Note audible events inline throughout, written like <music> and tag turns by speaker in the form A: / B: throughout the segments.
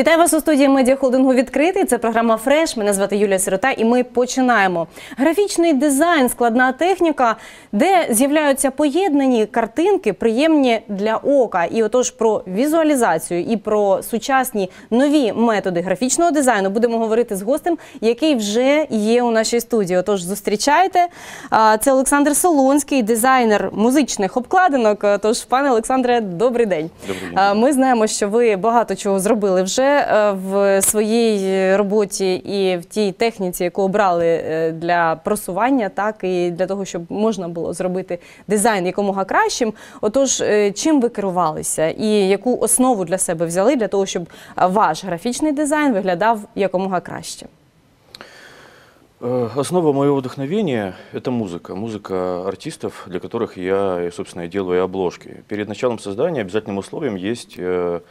A: Вітаю вас у студії медіахолдингу відкритий. Це програма Фреш. Мене звати Юлія Сирота, і ми починаємо. Графічний дизайн, складна техніка, де з'являються поєднані картинки, приємні для ока. І отож про візуалізацію і про сучасні нові методи графічного дизайну будемо говорити з гостем, який вже є у нашій студії. Отож, зустрічайте. Це Олександр Солонський, дизайнер музичних обкладинок. Тож, пане Олександре, добрий день.
B: Добрий день.
A: Ми знаємо, що ви багато чого зробили вже е, в своїй роботі і в тій техніці, яку обрали е, для просування, так і для того, щоб можна було зробити дизайн якомога кращим. Отож, е, чим ви керувалися, і яку основу для себе взяли для того, щоб е, ваш графічний дизайн виглядав якомога краще?
B: Э, Основа моего вдохновения – это музыка. Музыка артистов, для которых я, и, собственно, и делаю и обложки. Перед началом создания обязательным условием есть э, э,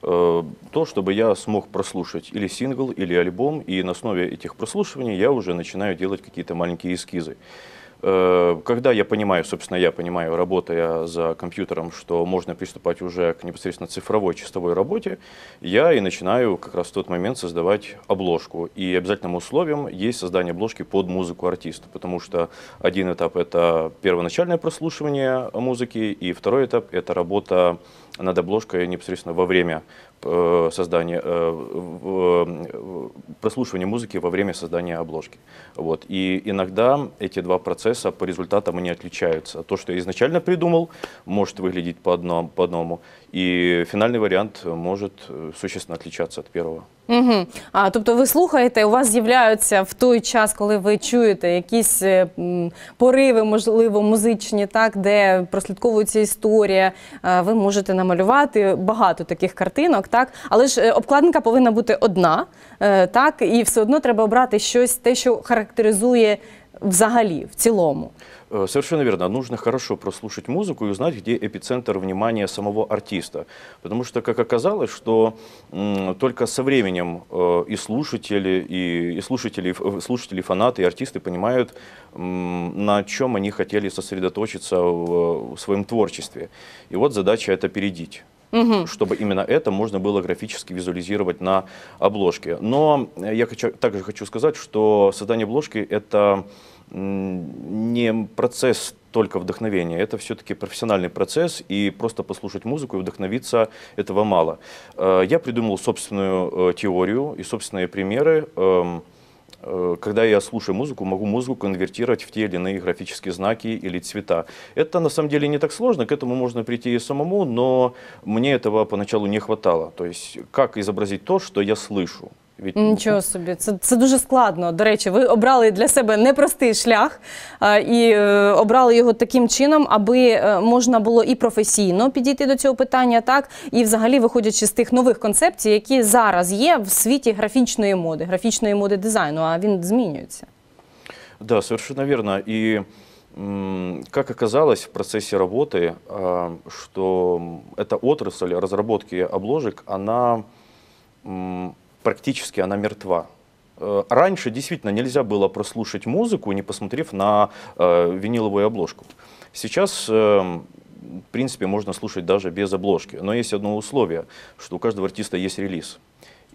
B: то, чтобы я смог прослушать или сингл, или альбом, и на основе этих прослушиваний я уже начинаю делать какие-то маленькие эскизы. Э, Когда я понимаю, собственно, я понимаю, работая за компьютером, что можно приступать уже к непосредственно цифровой чистовой работе, я и начинаю как раз в тот момент создавать обложку. И обязательным условием есть создание обложки под музыку артиста, потому что один этап – это первоначальное прослушивание музыки, и второй этап – это работа над обложкой непосредственно во время создания, э, в- прослушивания музыки во время создания обложки. Вот. И иногда эти два процесса по результатам они отличаются. То, что я изначально придумал, может выглядеть по одному, по одному и финальный вариант может э, существенно отличаться от первого.
A: Угу. А тобто ви слухаєте, у вас з'являються в той час, коли ви чуєте якісь е, пориви, можливо, музичні, так, де прослідковується історія. А, Ви можете намалювати багато таких картинок, так, але ж е, обкладинка повинна бути одна, е, так, і все одно треба обрати щось, те, що характеризує взагалі, в цілому.
B: Э, Совершенно верно. Нужно хорошо прослушать музыку и узнать, где эпицентр внимания самого артиста. Потому что, как оказалось, что только со временем э, и слушатели, и, и слушатели, э, слушатели, фанаты, и артисты понимают, на чем они хотели сосредоточиться в, в своем творчестве. И вот задача это опередить чтобы именно это можно было графически визуализировать на обложке. Но э, я хочу, также хочу сказать, что создание обложки это не процесс только вдохновения, это все-таки профессиональный процесс, и просто послушать музыку и вдохновиться этого мало. Э, Я придумал собственную э, теорию и собственные примеры. Э, когда я слушаю музыку, могу музыку конвертировать в те или иные графические знаки или цвета. Это на самом деле не так сложно, к этому можно прийти и самому, но мне этого поначалу не хватало. То есть как изобразить то, что я слышу. Ведь
A: Нічого собі, це, це дуже складно. До речі, ви обрали для себе непростий шлях а, і е, обрали його таким чином, аби е, можна було і професійно підійти до цього питання, так і взагалі виходячи з тих нових концепцій, які зараз є в світі графічної моди, графічної моди дизайну, а він змінюється.
B: Да, совершенно верно. И как оказалось в процессе работы, а, что эта отрасль разработки обложек, она м, практически она мертва. Э, Раньше действительно нельзя было прослушать музыку, не посмотрев на э, виниловую обложку. Сейчас, э, в принципе, можно слушать даже без обложки. Но есть одно условие, что у каждого артиста есть релиз.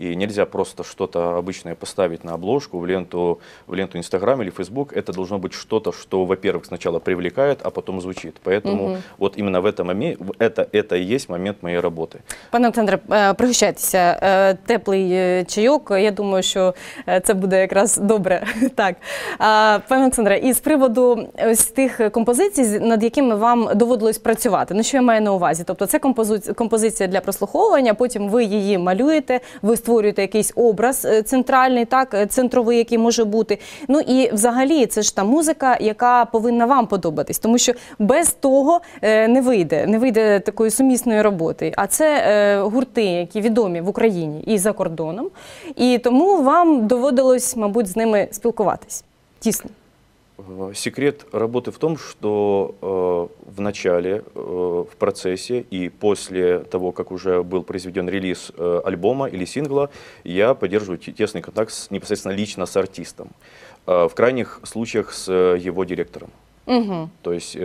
B: И нельзя просто что-то обычное поставить на обложку в ленту, в ленту Инстаграм или Фейсбук. Это должно быть что-то, что, во-первых, сначала привлекает, а потом звучит. Поэтому вот именно в этом моме- в- это, это и есть момент моей работы.
A: Пане Олександре, е, пригощайтеся. Е, Теплий е, чайок. Я думаю, що е, це буде якраз добре. <laughs> Так. А, Пане Олександре, і з приводу ось тих композицій, з- над якими вам доводилось працювати. Ну, що я маю на увазі? Тобто, це компози- композиція для прослуховування, потім ви її малюєте, ви створюєте якийсь образ е, центральний, так, е, центровий, який може бути. Ну і взагалі це ж та музика, яка повинна вам подобатись, тому що без того е, не вийде, не вийде такої сумісної роботи. А це гурти, які відомі в Україні і за кордоном. І тому вам доводилось, мабуть, з ними спілкуватись тісно.
B: Э, Секрет работы в том, что э, в начале, э, в процессе и после того, как уже был произведен релиз альбома или сингла, я поддерживаю те- тесный контакт с, непосредственно лично с артистом. В крайних случаях с его директором.
A: Угу.
B: То есть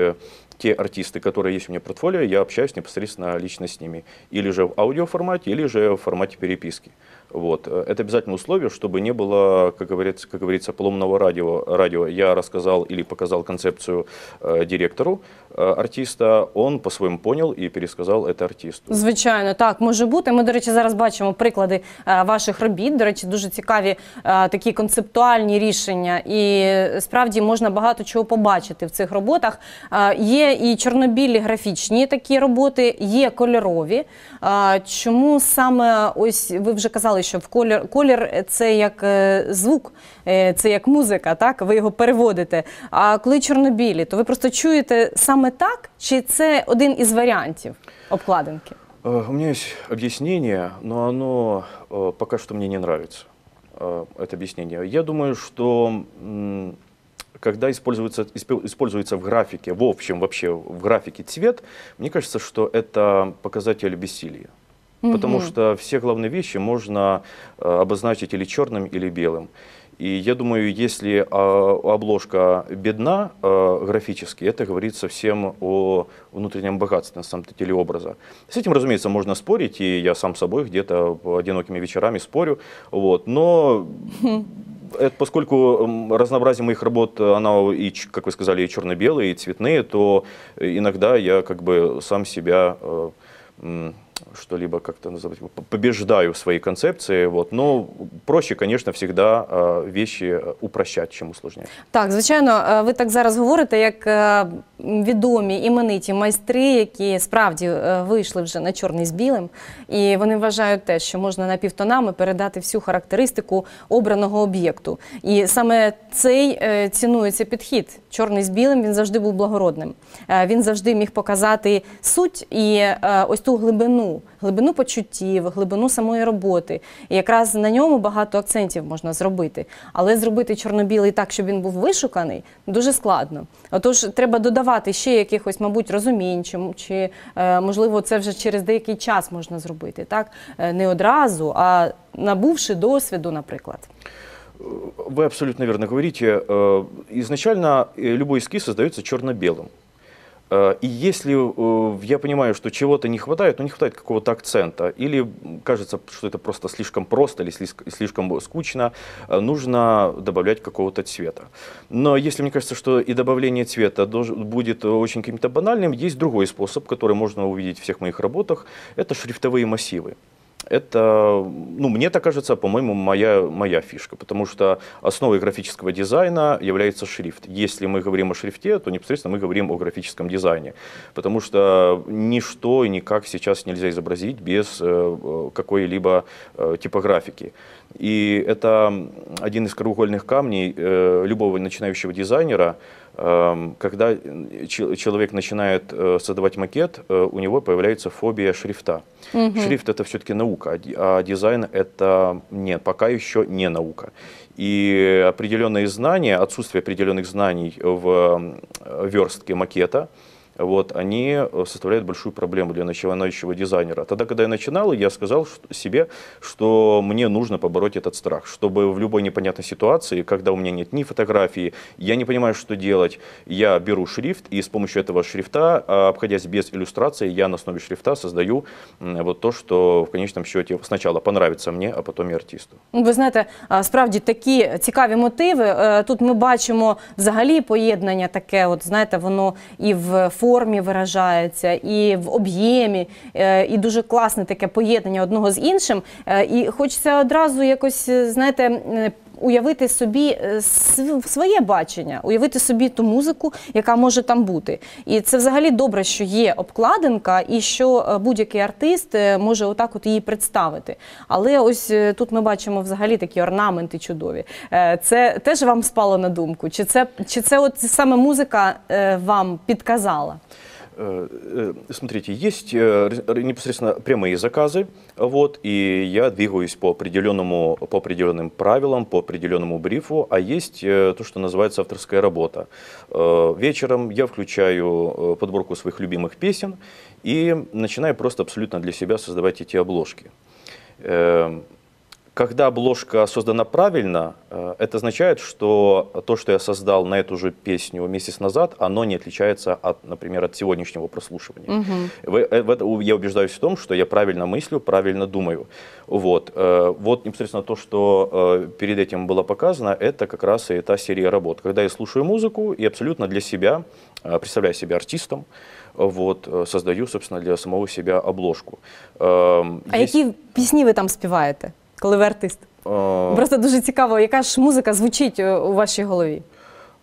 B: те артисты, которые есть у меня в портфолио, я общаюсь непосредственно лично с ними. Или же в аудиоформате, или же в формате переписки. Вот. Это обязательное условие, чтобы не было, как говорится, как говорится поломного радио. радио. Я рассказал или показал концепцію э, директору э, артиста, он по-своєму понял і пересказав це артисту.
A: Звичайно, так може бути. Ми, до речі, зараз бачимо приклади е, ваших робіт. До речі, дуже цікаві е, такі концептуальні рішення, і е, справді можна багато чого побачити в цих роботах. Е, Є і чорнобілі графічні такі роботи, є кольорові. Е, Чому саме ось ви вже казали, що в колір колір це як е, звук, е, це як музика, так ви його переводите. А коли чорнобілі, то ви просто чуєте саме так, чи це один із варіантів обкладинки?
B: Э, У меня есть объяснение, но оно э, пока что мне не нравится, э, это объяснение. Я думаю, что м, когда используется, испо- используется в графике, в общем вообще в графике цвет, мне кажется, что это показатель бессилия. Потому что все главные вещи можно э, обозначить или черным, или белым. И я думаю, если а, обложка бедна э, графически, это говорит совсем о внутреннем богатстве, на самом деле, образа. С этим, разумеется, можно спорить, и я сам собой где-то одинокими вечерами спорю. Вот. Но это, поскольку разнообразие моих работ, оно, и, как вы сказали, и черно-белые, и цветные, то иногда я как бы сам себя э, что-либо как-то называть, п- побеждаю в своей концепции. Вот. Но проще, конечно, всегда э, вещи э, упрощать, чем усложнять.
A: Так, звичайно, е, ви так зараз говорите, як е, відомі імениті майстри, які справді е, вийшли вже на чорний з білим, і вони вважають те, що можна напівтонами передати всю характеристику обраного об'єкту. І саме цей е, цінується підхід. Чорний з білим він завжди був благородним. Е, Він завжди міг показати суть і е, ось ту глибину, глибину почуттів, глибину самої роботи. І якраз на ньому багато акцентів можна зробити. Але зробити чорно-білий так, щоб він був вишуканий, дуже складно. Отож, треба додавати ще якихось, мабуть, розумінь, чи, чи е, можливо, це вже через деякий час можна зробити. Так? Е, Не одразу, а набувши досвіду, наприклад.
B: Вы абсолютно верно говорите. Э, Изначально э, любой эскиз создается черно-белым. Э, И если э, я понимаю, что чего-то не хватает, ну не хватает какого-то акцента, или кажется, что это просто слишком просто или слишком- скучно, э, нужно добавлять какого-то цвета. Но если мне кажется, что и добавление цвета будет очень каким-то банальным, есть другой способ, который можно увидеть в всех моих работах, это шрифтовые массивы. Это, ну, мне так кажется, по-моему, моя, моя фишка, потому что основой графического дизайна является шрифт. Если мы говорим о шрифте, то непосредственно мы говорим о графическом дизайне, потому что ничто и никак сейчас нельзя изобразить без э, какой-либо э, типографики. И это один из краеугольных камней э, любого начинающего дизайнера, Когда э, че- человек начинает э, создавать макет, э, у него появляется фобия шрифта. Шрифт это все-таки наука, а а дизайн это нет, пока еще не наука. И определенные знания, отсутствие определенных знаний в верстке макета, вот, они э, составляют большую проблему для начинающего дизайнера. Тогда, когда я начинал, я сказал что- себе, что мне нужно побороть этот страх, чтобы в любой непонятной ситуации, когда у меня нет ни фотографии, я не понимаю, что делать, я беру шрифт, и с помощью этого шрифта, а, обходясь без иллюстрации, я на основе шрифта создаю м, вот то, что в конечном счете сначала понравится мне, а потом и артисту.
A: Ну, Ви знаєте, а, справді такі цікаві мотиви. Е, Тут ми бачимо взагалі поєднання таке, от знаєте, воно і в формі виражається, і в об'ємі, е, і дуже класне таке поєднання одного з іншим. Е, І хочеться одразу якось, е, знаєте, е, уявити собі е, своє бачення, уявити собі ту музику, яка може там бути. І це взагалі добре, що є обкладинка, і що е, будь-який артист е, може отак от її представити. Але ось тут ми бачимо взагалі такі орнаменти чудові. Це теж вам спало на думку? Чи це, чи це от саме музика вам підказала?
B: Э, э, Смотрите, есть э, непосредственно прямые заказы, вот, и я двигаюсь по определенному, по определенным правилам, по определенному брифу, а есть то, что называется авторская работа. Вечером я включаю подборку своих любимых песен и начинаю просто абсолютно для себя создавать эти обложки. Э, когда обложка создана правильно, э, это означает, что то, что я создал на эту же песню месяц назад, оно не отличается, от, например, от сегодняшнего прослушивания. В, э, в это я убеждаюсь в том, что я правильно мыслю, правильно думаю. Вот, э, вот непосредственно то, что э, перед этим было показано, это как раз и та серия работ. Когда я слушаю музыку и абсолютно для себя, э, представляю себя артистом, вот, э, создаю, собственно, для самого себя обложку. Эм,
A: А
B: есть,
A: які пісні ви там співаєте, коли ви артист?
B: э,
A: Просто дуже цікаво, яка ж музика звучить е, у вашій голові?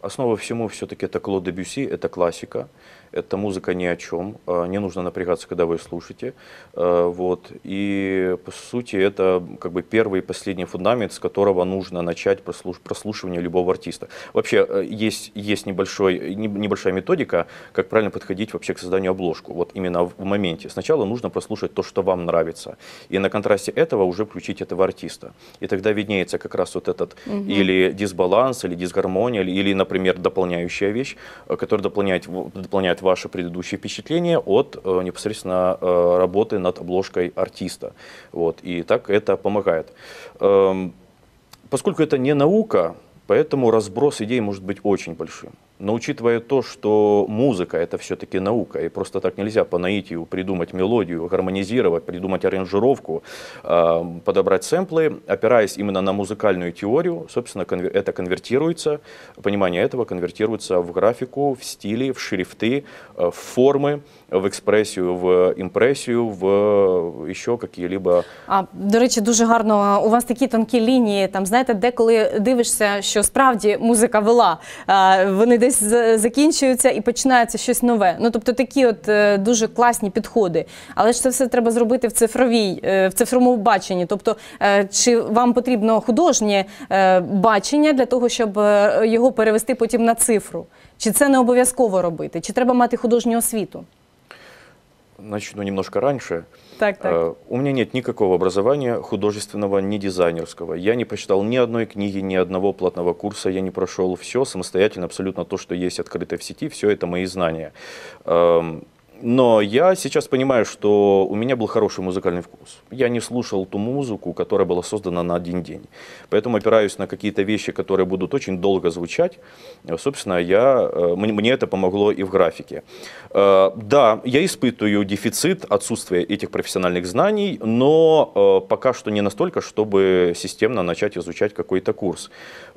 B: Основа всему все-таки это Клод Дебюси, это классика, это музыка ни о чем, э, не нужно напрягаться, когда вы ее слушаете, Э, вот, и по сути это как бы первый и последний фундамент, с которого нужно начать прослуш- прослушивание любого артиста. Вообще э, есть, есть небольшой, не- небольшая методика, как правильно подходить вообще к созданию обложку, вот именно в моменте. Сначала нужно прослушать то, что вам нравится, и на контрасте этого уже включить этого артиста. И тогда виднеется как раз вот этот или дисбаланс, или дисгармония, или, или, например, дополняющая вещь, э, которая дополняет, дополняет ваши предыдущие впечатления от э, непосредственно э, работы над обложкой артиста. Вот. И так это помогает. Эм, Поскольку это не наука, поэтому разброс идей может быть очень большим. Но учитывая то, что музыка это все-таки наука, и просто так нельзя по наитию придумать мелодию, гармонизировать, придумать аранжировку, э, подобрать сэмплы, опираясь именно на музыкальную теорию, собственно, конвер- это конвертируется, понимание этого конвертируется в графику, в стили, в шрифты, э, в формы, в экспрессию, в импрессию, в э, еще какие-либо
A: А до речі, дуже гарно. У вас такі тонкі лінії. Там знаєте, деколи дивишся, що справді музика вела. а, Вони десь за- закінчуються і починається щось нове. Ну тобто такі от е, дуже класні підходи. Але ж це все треба зробити в цифровій, е, в цифровому баченні. Тобто, е, чи вам потрібно художнє бачення для того, щоб його перевести потім на цифру? Чи це не обов'язково робити? Чи треба мати художню освіту?
B: Начну немножко раньше.
A: Так, так.
B: Э, У меня нет никакого образования художественного, ни дизайнерского. Я не прочитал ни одной книги, ни одного платного курса, я не прошел все самостоятельно, абсолютно то, что есть открыто в сети, все это мои знания. Но я сейчас понимаю, что у меня был хороший музыкальный вкус. Я не слушал ту музыку, которая была создана на один день. Поэтому опираюсь на какие-то вещи, которые будут очень долго звучать. Э, Собственно, я, э, мне, это помогло и в графике. Э, Да, я испытываю дефицит отсутствия этих профессиональных знаний, но пока что не настолько, чтобы системно начать изучать какой-то курс.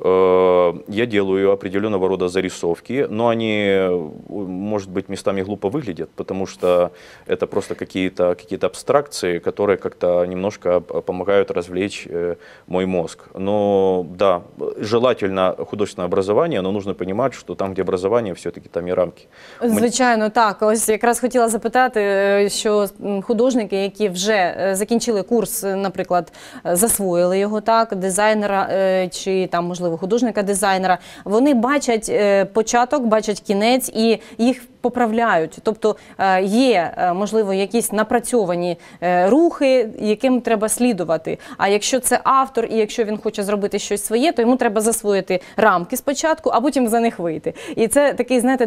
B: Я делаю определенного рода зарисовки, но они, может быть, местами глупо выглядят, потому что это просто какие-то какие абстракции, которые как-то немножко п- помогают развлечь э, мой мозг. Но да, желательно художественное образование, но нужно понимать, что там, где образование, все-таки там и рамки. Мы-
A: Звичайно, так. Ось якраз хотіла запитати, е, що м, художники, які вже е, закінчили курс, е, наприклад, е, засвоїли його так, дизайнера е, чи там, можливо, художника-дизайнера, вони бачать е, початок, бачать кінець і їх поправляють. Тобто е, є, е, можливо, якісь напрацьовані е, рухи, яким треба слідувати. А якщо це автор, і якщо він хоче зробити щось своє, то йому треба засвоїти рамки спочатку, а потім за них вийти. І це такий, знаєте,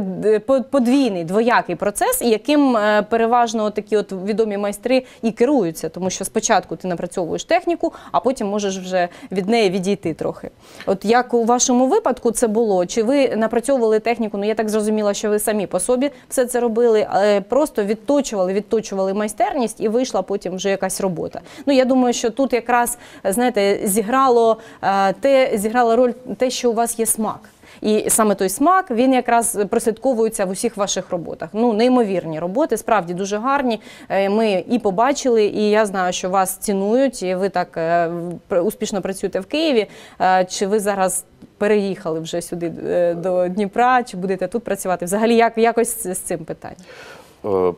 A: подвійний, двоякий процес, яким переважно такі от відомі майстри і керуються, тому що спочатку ти напрацьовуєш техніку, а потім можеш вже від неї відійти трохи. От як у вашому випадку це було? Чи ви напрацьовували техніку? Ну я так зрозуміла, що ви самі по собі все це робили, але просто відточували, відточували майстерність, і вийшла потім вже якась робота. Ну я думаю, що тут якраз знаєте, зіграло е, те, зіграла роль те, що у вас є смак. І саме той смак він якраз прослідковується в усіх ваших роботах. Ну неймовірні роботи, справді дуже гарні. Е, Ми і побачили, і я знаю, що вас цінують, і ви так е, успішно працюєте в Києві. Е, Чи ви зараз переїхали вже сюди е, до Дніпра? Чи будете тут працювати? Взагалі, як якось з цим питанням?
B: Э,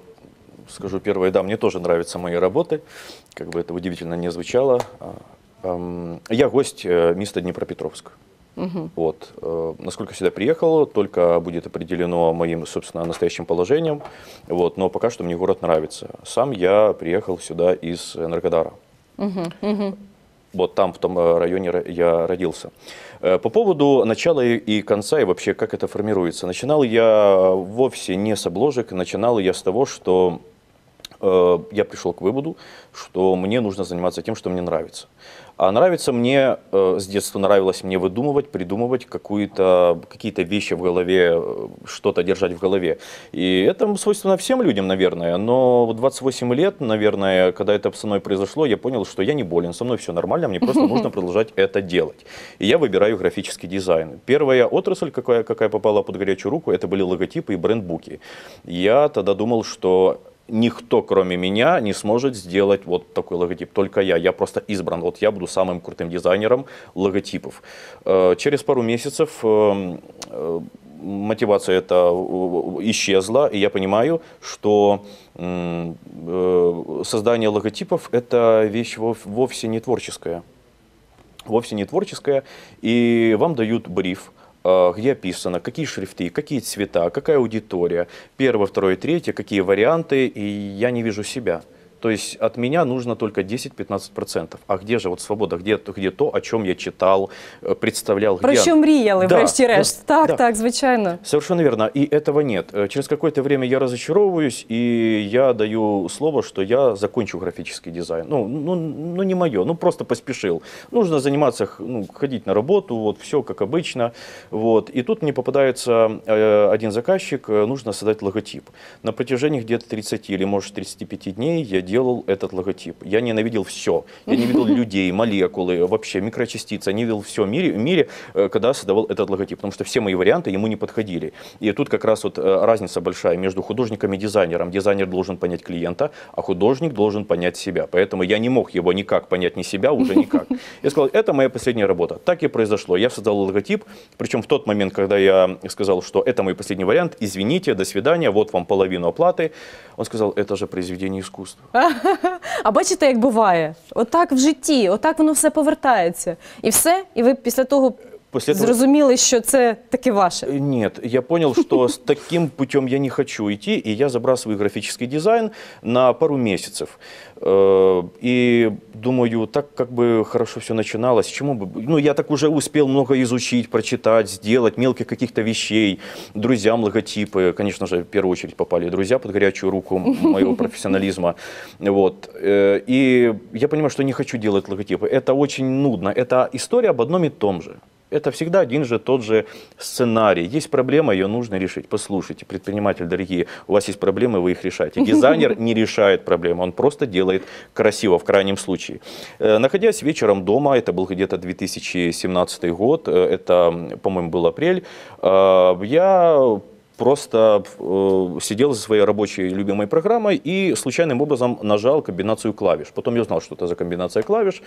B: Скажу первое, да, мне тоже нравятся мои работы, как бы это удивительно не звучало. А, эм, Я гость э, места Днепропетровск. Вот. э, Насколько сюда приехал, только будет определено моим, собственно, настоящим положением. Вот. Но пока что мне город нравится. Сам я приехал сюда из Энергодара. Вот там, в том э, районе я родился. Э, По поводу начала и- конца, и вообще как это формируется. Начинал я вовсе не с обложек, начинал я с того, что э, я пришел к выводу, что мне нужно заниматься тем, что мне нравится. А нравится мне, э, с детства нравилось мне выдумывать, придумывать какие-то вещи в голове, э, что-то держать в голове. И это свойственно всем людям, наверное. Но в 28 лет, наверное, когда это со мной произошло, я понял, что я не болен, со мной все нормально, мне просто нужно <laughs> продолжать это делать. И я выбираю графический дизайн. Первая отрасль, какая, какая попала под горячую руку, это были логотипы и брендбуки. Я тогда думал, что никто, кроме меня, не сможет сделать вот такой логотип. Только я. Я просто избран. Вот я буду самым крутым дизайнером логотипов. Э, через пару месяцев э, э, мотивация эта исчезла, и я понимаю, что создание логотипов – это вещь вовсе не творческая. Вовсе не творческая, и вам дают бриф – где описано, какие шрифты, какие цвета, какая аудитория, первое, второе, третье, какие варианты, и я не вижу себя. То есть от меня нужно только 10-15%. А где же вот свобода, где, где то, о чем я читал, э, представлял?
A: Про що мріяли,
B: да,
A: врешті-решт.
B: Да,
A: так,
B: да.
A: так, звичайно.
B: Совершенно верно. И этого нет. Э, через какое-то время я разочаровываюсь, и я даю слово, что я закончу графический дизайн. Ну, ну, ну не мое, ну просто поспешил. Нужно заниматься, ну, ходить на работу, вот все как обычно. Вот. И тут мне попадается э, один заказчик, нужно создать логотип. На протяжении где-то 30 или, может, 35 дней я делал этот логотип. Я ненавидел все. Я не видел <laughs> людей, молекулы, вообще микрочастицы. Я не видел все в мире, в мире, э, когда создавал этот логотип, потому что все мои варианты ему не подходили. И тут как раз вот э, разница большая между художником и дизайнером. Дизайнер должен понять клиента, а художник должен понять себя. Поэтому я не мог его никак понять, ни себя, уже никак. Я сказал, это моя последняя работа. Так и произошло. Я создал логотип, причем в тот момент, когда я сказал, что это мой последний вариант, извините, до свидания, вот вам половину оплаты. Он сказал, это же произведение искусства. <laughs>
A: А бачите, як буває? Отак в житті, отак воно все повертається. І все, і ви після того
B: После этого...
A: зрозуміли, що це таки ваше.
B: Э, Нет, я понял, что с таким путем я не хочу идти, и я забрасываю графический дизайн на пару месяцев. Э, И думаю, так как бы хорошо все начиналось, чему бы... Ну, я так уже успел много изучить, прочитать, сделать, мелких каких-то вещей, друзьям логотипы. Конечно же, в первую очередь попали друзья под горячую руку моего профессионализма. Вот. Э, И я понимаю, что не хочу делать логотипы. Это очень нудно. Это история об одном и том же. Это всегда один же тот же сценарий. Есть проблема, ее нужно решить. Послушайте, предприниматель, дорогие, у вас есть проблемы, вы их решаете. Дизайнер <laughs> не решает проблемы, он просто делает красиво в крайнем случае. Э, Находясь вечером дома, это был где-то 2017 год, э, это, по-моему, был апрель, э, я просто э, сидел за своей рабочей любимой программой и случайным образом нажал комбинацию клавиш. Потом я узнал, что это за комбинация клавиш.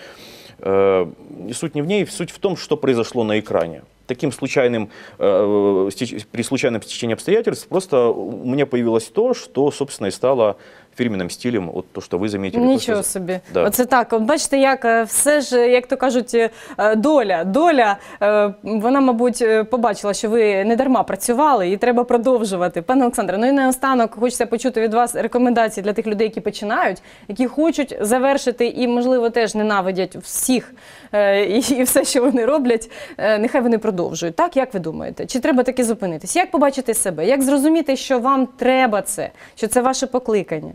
B: Э, суть не в ней, суть в том, что произошло на экране. Таким случайным, э, при случайном стечении обстоятельств просто у меня появилось то, что, собственно, и стало фирменным стилем, вот то, что вы заметили. то,
A: Нічого
B: что-
A: собі.
B: Да.
A: Оце так. От бачите, як е, все ж, як то кажуть, е, доля. Доля, е, вона, мабуть, е, побачила, що ви не дарма працювали і треба продовжувати. Пане Олександре, ну і наостанок хочеться почути від вас рекомендації для тих людей, які починають, які хочуть завершити і, можливо, теж ненавидять всіх е, і, все, що вони роблять. Е, Нехай вони продовжують. Так, як ви думаєте? Чи треба таки зупинитись? Як побачити себе? Як зрозуміти, що вам треба це, що це ваше покликання?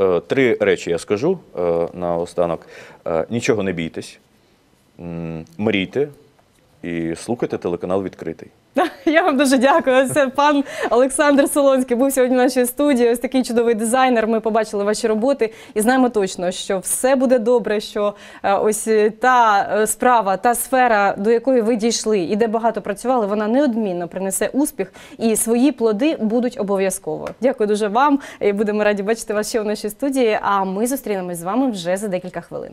B: Е, Три речі я скажу е, на останок. Е, Нічого не бійтесь, м, мрійте і слухайте телеканал відкритий.
A: Я вам дуже дякую. Це пан Олександр Солонський був сьогодні в нашій студії. Ось такий чудовий дизайнер. Ми побачили ваші роботи і знаємо точно, що все буде добре. Що е, ось е, та е, справа, та сфера, до якої ви дійшли і де багато працювали, вона неодмінно принесе успіх і свої плоди будуть обов'язково. Дякую дуже вам. І будемо раді бачити вас ще в нашій студії. А ми зустрінемось з вами вже за декілька хвилин.